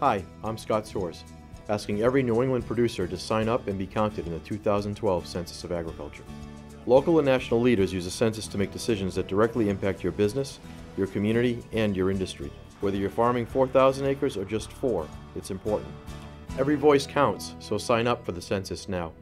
Hi, I'm Scott Soares, asking every New England producer to sign up and be counted in the 2012 Census of Agriculture. Local and national leaders use the census to make decisions that directly impact your business, your community, and your industry. Whether you're farming 4,000 acres or just four, it's important. Every voice counts, so sign up for the census now.